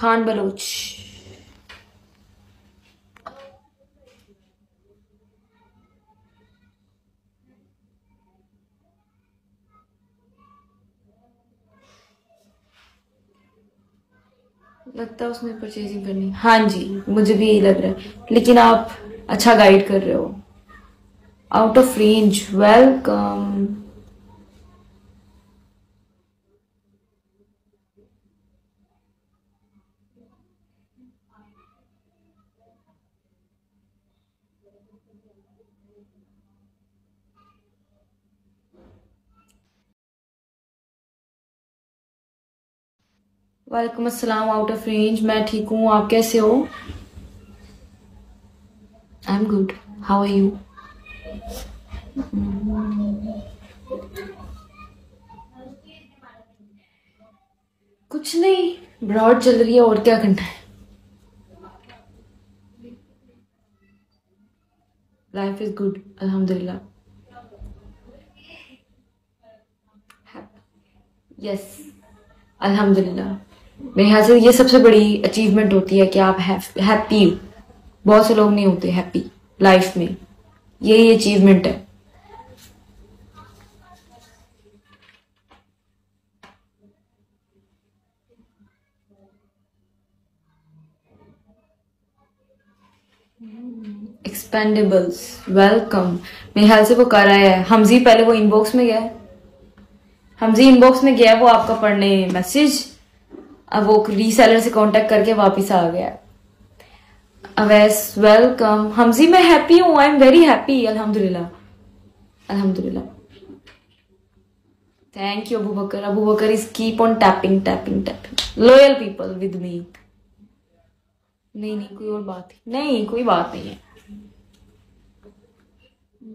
Khan Bloch. लगता है उसने परचेजिंग करनी हाँ। जी, मुझे भी यही लग रहा है। लेकिन आप अच्छा गाइड कर रहे हो। आउट ऑफ़ रेंज वेलकम वालेकुम अस्सलाम आउट ऑफ़ रेंज मैं ठीक हूँ, आप कैसे हो? I am good how are you कुछ नहीं ब्रॉड चल रही है, और क्या करना है? लाइफ इज़ गुड अल्हम्दुलिल्लाह यस अल्हम्दुलिल्लाह मेरे ख्याल से ये सबसे बड़ी अचीवमेंट होती है कि आप हैप्पी हो। बहुत से लोग नहीं होते हैप्पी लाइफ में। यही अचीवमेंट है। एक्सपेंडेबल्स वेलकम मेरे ख्याल से वो कर रहा है। हमजी पहले वो इनबॉक्स में गया है। हमजी इनबॉक्स में गया वो आपका पढ़ने मैसेज अब वो रीसेलर से कांटेक्ट करके वापस आ गया अवैस वेलकम हमजी, मैं हैप्पी हूँ। आई एम वेरी हैप्पी अल्हम्दुलिल्लाह। अल्हम्दुलिल्लाह। Thank you Abu Bakar Abu Bakar is keep on tapping tapping tapping loyal people with me नहीं नहीं, कोई और बात नहीं, कोई बात नहीं है। यूँ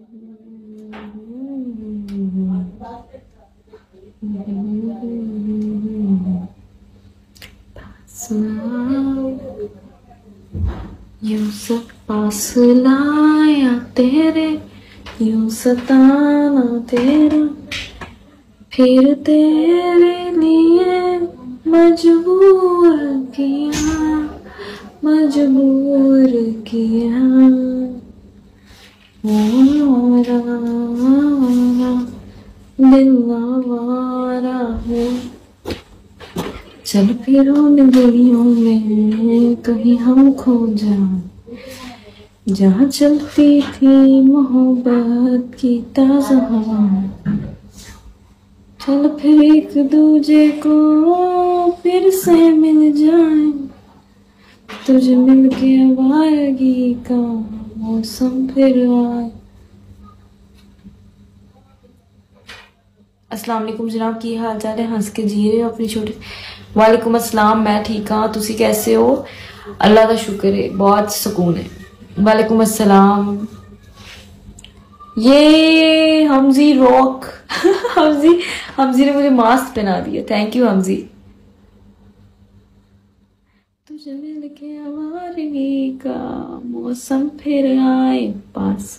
सब पास लाया तेरे यूँ सताना तेरा, फिर तेरे लिए मजबूर किया मजबूर किया। चल फिर उन गलियों में कहीं हम खो जाए, जहाँ चलती थी मोहब्बत की ताज़ा हवा, चल फिर एक दूजे को फिर से मिल जाए, तुझे मिल के आवागी का मौसम फिर आए। अस्सलाम जनाब, की हाल चाल है? हंस के जी रहे हो अपनी छोटी। वालेकुम अस्सलाम, मैं ठीक हाँ। तुम कैसे हो? अल्लाह का शुक्र है, बहुत सुकून है। वालेकुम अस्सलाम। ये हमजी रॉक। हमजी हमजी ने मुझे मास्क पहना दिया। थैंक यू हमजी। तुझे मिल के आवारगी का मौसम फिर आए पास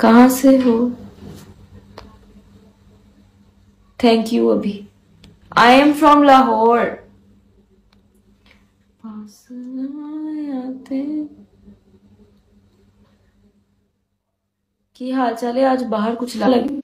कहाँ से हो? थैंक यू अभी। आई एम फ्रॉम लाहौर पास आते। की हाल चाल है? आज बाहर कुछ लगे